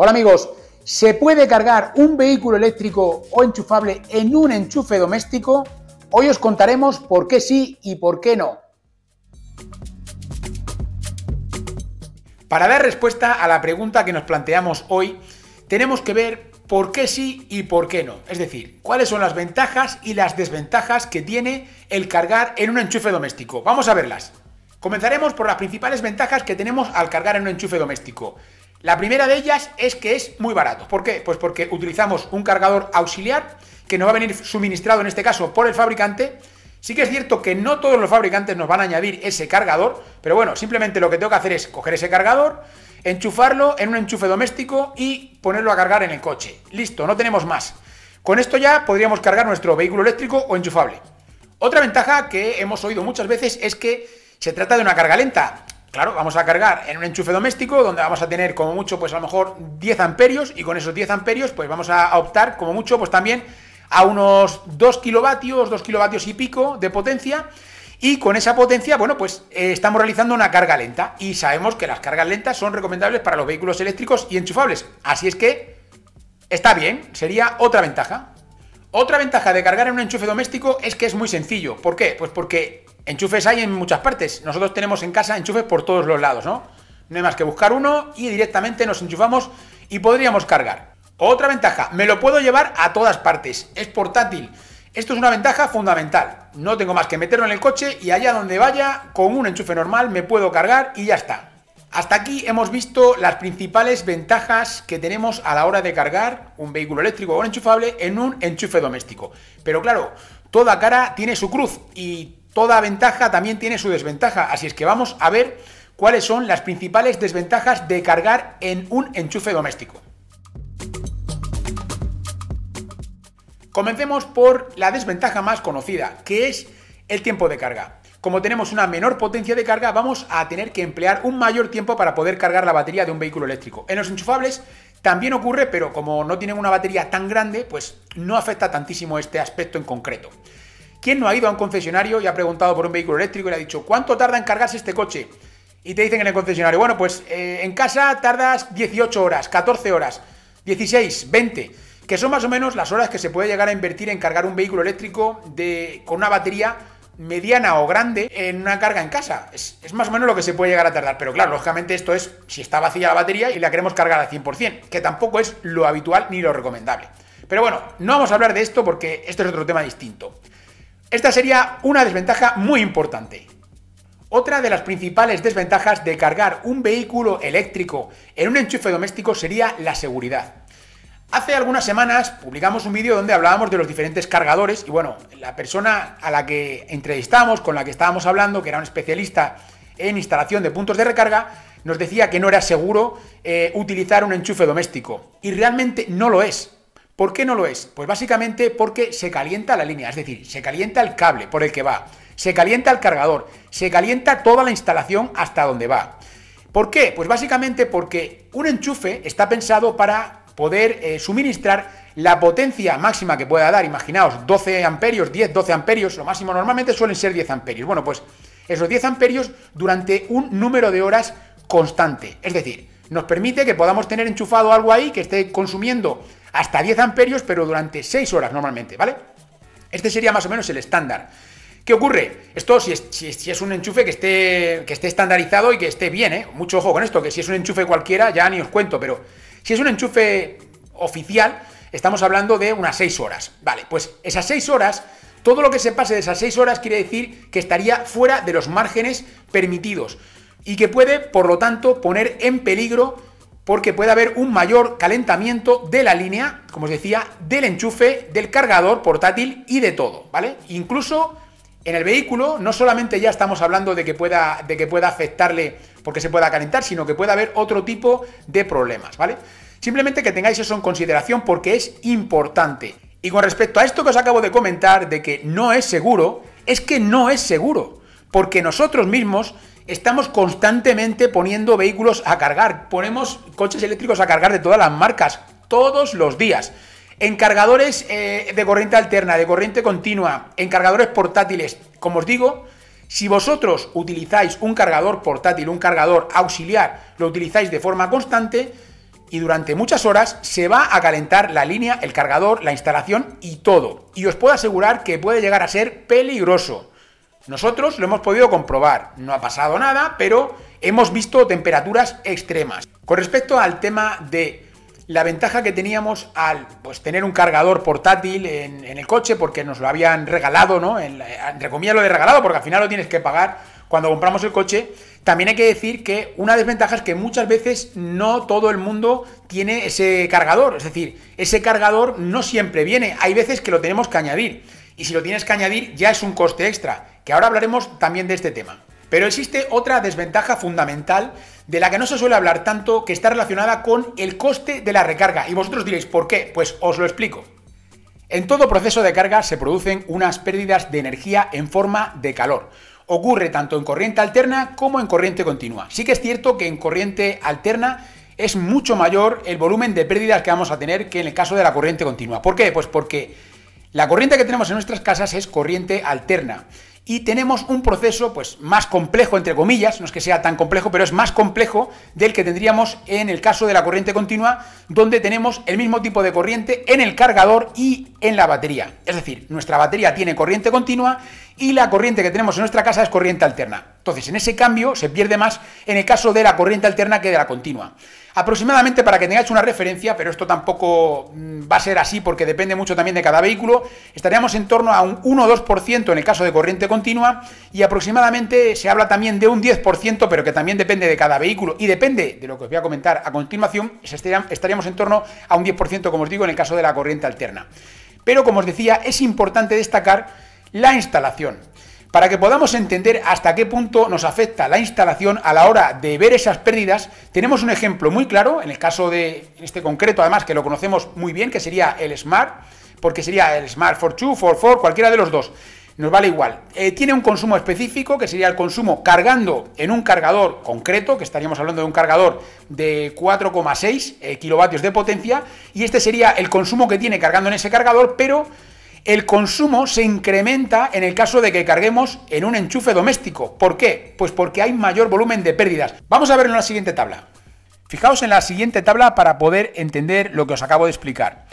Hola amigos, ¿se puede cargar un vehículo eléctrico o enchufable en un enchufe doméstico? Hoy os contaremos por qué sí y por qué no. Para dar respuesta a la pregunta que nos planteamos hoy, tenemos que ver por qué sí y por qué no. Es decir, cuáles son las ventajas y las desventajas que tiene el cargar en un enchufe doméstico. Vamos a verlas. Comenzaremos por las principales ventajas que tenemos al cargar en un enchufe doméstico. La primera de ellas es que es muy barato. ¿Por qué? Pues porque utilizamos un cargador auxiliar que nos va a venir suministrado en este caso por el fabricante. Sí que es cierto que no todos los fabricantes nos van a añadir ese cargador, pero bueno, simplemente lo que tengo que hacer es coger ese cargador, enchufarlo en un enchufe doméstico y ponerlo a cargar en el coche. Listo, no tenemos más. Con esto ya podríamos cargar nuestro vehículo eléctrico o enchufable. Otra ventaja que hemos oído muchas veces es que se trata de una carga lenta. Claro, vamos a cargar en un enchufe doméstico donde vamos a tener como mucho, pues a lo mejor 10 amperios y con esos 10 amperios pues vamos a optar como mucho pues también a unos 2 kilovatios, 2 kilovatios y pico de potencia y con esa potencia, bueno, pues eh, estamos realizando una carga lenta y sabemos que las cargas lentas son recomendables para los vehículos eléctricos y enchufables. Así es que está bien, sería otra ventaja. Otra ventaja de cargar en un enchufe doméstico es que es muy sencillo. ¿Por qué? Pues porque Enchufes hay en muchas partes. Nosotros tenemos en casa enchufes por todos los lados, ¿no? No hay más que buscar uno y directamente nos enchufamos y podríamos cargar. Otra ventaja, me lo puedo llevar a todas partes. Es portátil. Esto es una ventaja fundamental. No tengo más que meterlo en el coche y allá donde vaya, con un enchufe normal, me puedo cargar y ya está. Hasta aquí hemos visto las principales ventajas que tenemos a la hora de cargar un vehículo eléctrico o enchufable en un enchufe doméstico. Pero claro, toda cara tiene su cruz y toda ventaja también tiene su desventaja, así es que vamos a ver cuáles son las principales desventajas de cargar en un enchufe doméstico. Comencemos por la desventaja más conocida, que es el tiempo de carga. Como tenemos una menor potencia de carga, vamos a tener que emplear un mayor tiempo para poder cargar la batería de un vehículo eléctrico. En los enchufables también ocurre, pero como no tienen una batería tan grande, pues no afecta tantísimo este aspecto en concreto. ¿Quién no ha ido a un concesionario y ha preguntado por un vehículo eléctrico y le ha dicho, ¿cuánto tarda en cargarse este coche? Y te dicen en el concesionario, bueno, pues eh, en casa tardas 18 horas, 14 horas, 16, 20, que son más o menos las horas que se puede llegar a invertir en cargar un vehículo eléctrico de, con una batería mediana o grande en una carga en casa. Es, es, más o menos lo que se puede llegar a tardar. Pero claro, lógicamente esto es si está vacía la batería y la queremos cargar al 100%, que tampoco es lo habitual ni lo recomendable. Pero bueno, no vamos a hablar de esto porque esto es otro tema distinto. Esta sería una desventaja muy importante. Otra de las principales desventajas de cargar un vehículo eléctrico en un enchufe doméstico sería la seguridad. Hace algunas semanas publicamos un vídeo donde hablábamos de los diferentes cargadores y bueno, la persona a la que entrevistamos, con la que estábamos hablando, que era un especialista en instalación de puntos de recarga, nos decía que no era seguro eh, utilizar un enchufe doméstico. Y realmente no lo es. ¿Por qué no lo es? Pues básicamente porque se calienta la línea, es decir, se calienta el cable por el que va, se calienta el cargador, se calienta toda la instalación hasta donde va. ¿Por qué? Pues básicamente porque un enchufe está pensado para poder eh, suministrar la potencia máxima que pueda dar. Imaginaos, 12 amperios, 10, 12 amperios, lo máximo normalmente suelen ser 10 amperios. Bueno, pues esos 10 amperios durante un número de horas constante. Es decir, nos permite que podamos tener enchufado algo ahí que esté consumiendo hasta 10 amperios, pero durante 6 horas normalmente, ¿vale? Este sería más o menos el estándar. ¿Qué ocurre? Esto si es, un enchufe que esté, que esté estandarizado y que esté bien, ¿eh? Mucho ojo con esto, que si es un enchufe cualquiera ya ni os cuento, pero si es un enchufe oficial, estamos hablando de unas 6 horas. Vale, pues esas 6 horas, todo lo que se pase de esas 6 horas quiere decir que estaría fuera de los márgenes permitidos y que puede, por lo tanto, poner en peligro porque puede haber un mayor calentamiento de la línea, como os decía, del enchufe, del cargador portátil y de todo, ¿vale? Incluso en el vehículo no solamente ya estamos hablando de que pueda, de que pueda afectarle porque se pueda calentar, sino que pueda haber otro tipo de problemas, ¿vale? Simplemente que tengáis eso en consideración porque es importante. Y con respecto a esto que os acabo de comentar de que no es seguro, es que no es seguro, porque nosotros mismos estamos constantemente poniendo vehículos a cargar. Ponemos coches eléctricos a cargar de todas las marcas, todos los días. En cargadores eh, de corriente alterna, de corriente continua, en cargadores portátiles. Como os digo, si vosotros utilizáis un cargador portátil, un cargador auxiliar, lo utilizáis de forma constante, y durante muchas horas se va a calentar la línea, el cargador, la instalación y todo. Y os puedo asegurar que puede llegar a ser peligroso. Nosotros lo hemos podido comprobar, no ha pasado nada, pero hemos visto temperaturas extremas. Con respecto al tema de la ventaja que teníamos al pues, tener un cargador portátil en, el coche, porque nos lo habían regalado, ¿no? En, entre comillas lo de regalado, porque al final lo tienes que pagar cuando compramos el coche, también hay que decir que una desventaja es que muchas veces no todo el mundo tiene ese cargador. Es decir, ese cargador no siempre viene. Hay veces que lo tenemos que añadir. Y si lo tienes que añadir ya es un coste extra, que ahora hablaremos también de este tema. Pero existe otra desventaja fundamental de la que no se suele hablar tanto, que está relacionada con el coste de la recarga. Y vosotros diréis, ¿por qué? Pues os lo explico. En todo proceso de carga se producen unas pérdidas de energía en forma de calor. Ocurre tanto en corriente alterna como en corriente continua. Sí que es cierto que en corriente alterna es mucho mayor el volumen de pérdidas que vamos a tener que en el caso de la corriente continua. ¿Por qué? Pues porque la corriente que tenemos en nuestras casas es corriente alterna y tenemos un proceso pues más complejo entre comillas, no es que sea tan complejo, pero es más complejo del que tendríamos en el caso de la corriente continua, donde tenemos el mismo tipo de corriente en el cargador y en la batería. Es decir, nuestra batería tiene corriente continua y la corriente que tenemos en nuestra casa es corriente alterna. Entonces, en ese cambio se pierde más en el caso de la corriente alterna que de la continua. Aproximadamente, para que tengáis una referencia, pero esto tampoco mm, va a ser así porque depende mucho también de cada vehículo, estaríamos en torno a un 1 o 2% en el caso de corriente continua y aproximadamente se habla también de un 10%, pero que también depende de cada vehículo y depende de lo que os voy a comentar a continuación, estaríamos en torno a un 10%, como os digo, en el caso de la corriente alterna. Pero, como os decía, es importante destacar la instalación para que podamos entender hasta qué punto nos afecta la instalación a la hora de ver esas pérdidas, tenemos un ejemplo muy claro, en el caso de este concreto, además, que lo conocemos muy bien, que sería el Smart, porque sería el Smart 42, 44, cualquiera de los dos. Nos vale igual. Eh, tiene un consumo específico, que sería el consumo cargando en un cargador concreto, que estaríamos hablando de un cargador de 4,6 eh, kilovatios de potencia, y este sería el consumo que tiene cargando en ese cargador, pero el consumo se incrementa en el caso de que carguemos en un enchufe doméstico. ¿Por qué? Pues porque hay mayor volumen de pérdidas. Vamos a verlo en la siguiente tabla. Fijaos en la siguiente tabla para poder entender lo que os acabo de explicar.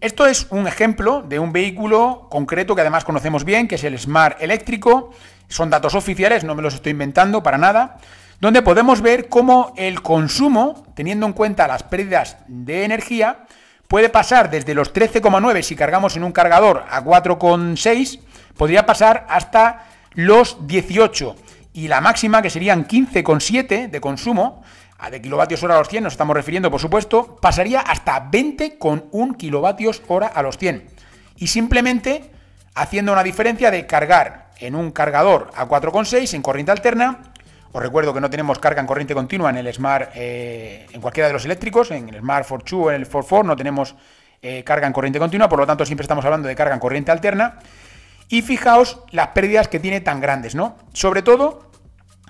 Esto es un ejemplo de un vehículo concreto que además conocemos bien, que es el Smart eléctrico. Son datos oficiales, no me los estoy inventando para nada, donde podemos ver cómo el consumo, teniendo en cuenta las pérdidas de energía, puede pasar desde los 13,9 si cargamos en un cargador a 4,6, podría pasar hasta los 18 y la máxima que serían 15,7 de consumo, a de kilovatios hora a los 100 nos estamos refiriendo por supuesto, pasaría hasta 20,1 kilovatios hora a los 100. Y simplemente haciendo una diferencia de cargar en un cargador a 4,6 en corriente alterna os recuerdo que no tenemos carga en corriente continua en el Smart, eh, en cualquiera de los eléctricos, en el Smart 42 o en el 44 no tenemos eh, carga en corriente continua, por lo tanto siempre estamos hablando de carga en corriente alterna. Y fijaos las pérdidas que tiene tan grandes, ¿no? Sobre todo,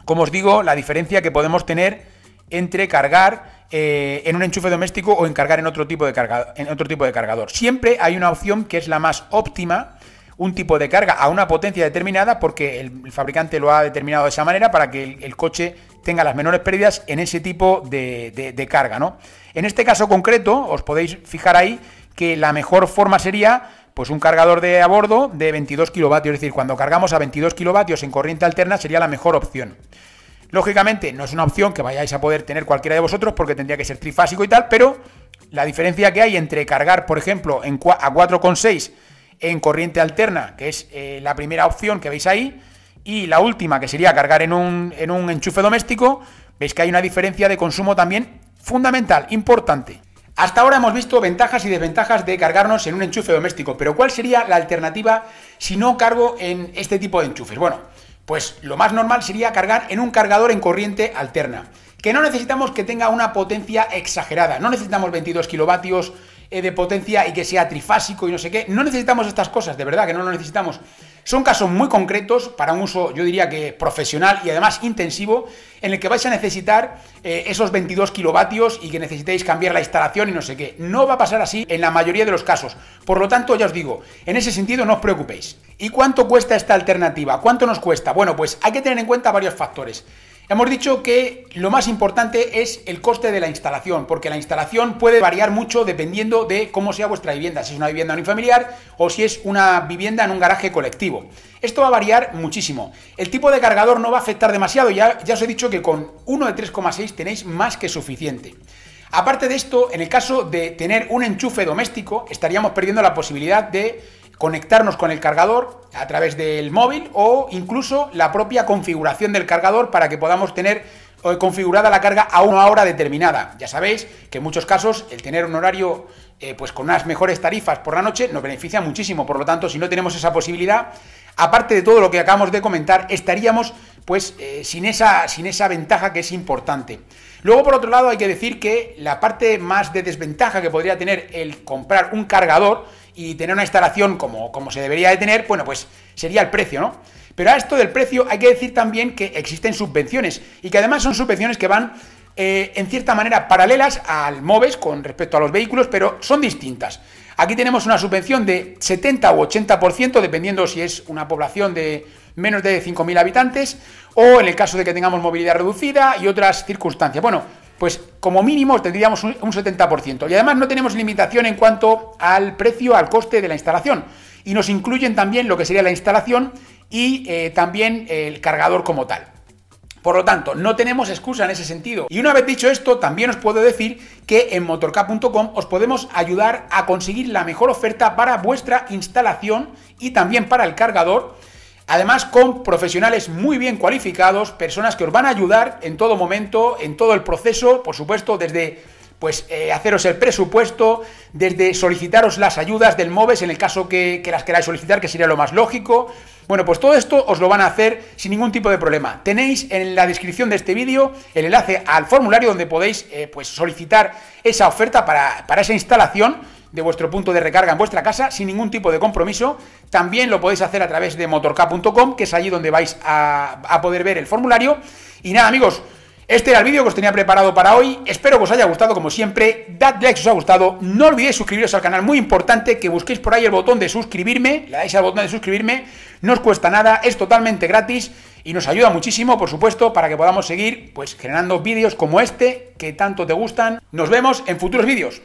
como os digo, la diferencia que podemos tener entre cargar eh, en un enchufe doméstico o en cargar en otro, tipo de en otro tipo de cargador. Siempre hay una opción que es la más óptima un tipo de carga a una potencia determinada porque el, fabricante lo ha determinado de esa manera para que el, coche tenga las menores pérdidas en ese tipo de, carga, ¿no? En este caso concreto, os podéis fijar ahí que la mejor forma sería pues un cargador de a bordo de 22 kilovatios, es decir, cuando cargamos a 22 kilovatios en corriente alterna sería la mejor opción. Lógicamente, no es una opción que vayáis a poder tener cualquiera de vosotros porque tendría que ser trifásico y tal, pero la diferencia que hay entre cargar, por ejemplo, en a 4,6 en corriente alterna, que es eh, la primera opción que veis ahí, y la última, que sería cargar en un, en un enchufe doméstico, veis que hay una diferencia de consumo también fundamental, importante. Hasta ahora hemos visto ventajas y desventajas de cargarnos en un enchufe doméstico, pero ¿cuál sería la alternativa si no cargo en este tipo de enchufes? Bueno, pues lo más normal sería cargar en un cargador en corriente alterna, que no necesitamos que tenga una potencia exagerada, no necesitamos 22 kilovatios, eh, de potencia y que sea trifásico y no sé qué. No necesitamos estas cosas, de verdad que no lo necesitamos. Son casos muy concretos para un uso, yo diría que profesional y además intensivo, en el que vais a necesitar eh, esos 22 kilovatios y que necesitéis cambiar la instalación y no sé qué. No va a pasar así en la mayoría de los casos. Por lo tanto, ya os digo, en ese sentido no os preocupéis. ¿Y cuánto cuesta esta alternativa? ¿Cuánto nos cuesta? Bueno, pues hay que tener en cuenta varios factores. Hemos dicho que lo más importante es el coste de la instalación, porque la instalación puede variar mucho dependiendo de cómo sea vuestra vivienda, si es una vivienda unifamiliar o si es una vivienda en un garaje colectivo. Esto va a variar muchísimo. El tipo de cargador no va a afectar demasiado, ya, ya os he dicho que con uno de 3,6 tenéis más que suficiente. Aparte de esto, en el caso de tener un enchufe doméstico, estaríamos perdiendo la posibilidad de conectarnos con el cargador a través del móvil o incluso la propia configuración del cargador para que podamos tener eh, configurada la carga a una hora determinada. Ya sabéis que en muchos casos el tener un horario eh, pues con unas mejores tarifas por la noche nos beneficia muchísimo. Por lo tanto, si no tenemos esa posibilidad, aparte de todo lo que acabamos de comentar, estaríamos pues eh, sin, esa, sin esa ventaja que es importante. Luego, por otro lado, hay que decir que la parte más de desventaja que podría tener el comprar un cargador y tener una instalación como, como se debería de tener, bueno, pues sería el precio, ¿no? Pero a esto del precio hay que decir también que existen subvenciones y que además son subvenciones que van eh, en cierta manera paralelas al MOVES con respecto a los vehículos, pero son distintas. Aquí tenemos una subvención de 70 o 80%, dependiendo si es una población de menos de 5.000 habitantes, o en el caso de que tengamos movilidad reducida y otras circunstancias. Bueno, pues como mínimo tendríamos un, 70%. Y además no tenemos limitación en cuanto al precio, al coste de la instalación. Y nos incluyen también lo que sería la instalación y eh, también el cargador como tal. Por lo tanto, no tenemos excusa en ese sentido. Y una vez dicho esto, también os puedo decir que en motork.com os podemos ayudar a conseguir la mejor oferta para vuestra instalación y también para el cargador Además, con profesionales muy bien cualificados, personas que os van a ayudar en todo momento, en todo el proceso, por supuesto, desde pues eh, haceros el presupuesto, desde solicitaros las ayudas del MOVES en el caso que, las queráis solicitar, que sería lo más lógico. Bueno, pues todo esto os lo van a hacer sin ningún tipo de problema. Tenéis en la descripción de este vídeo el enlace al formulario donde podéis eh, pues solicitar esa oferta para, para esa instalación de vuestro punto de recarga en vuestra casa sin ningún tipo de compromiso. También lo podéis hacer a través de motork.com, que es allí donde vais a, poder ver el formulario. Y nada, amigos, este era el vídeo que os tenía preparado para hoy. Espero que os haya gustado como siempre. Dad like si os ha gustado. No olvidéis suscribiros al canal. Muy importante que busquéis por ahí el botón de suscribirme. Le dais al botón de suscribirme. No os cuesta nada. Es totalmente gratis. Y nos ayuda muchísimo, por supuesto, para que podamos seguir pues generando vídeos como este que tanto te gustan. Nos vemos en futuros vídeos.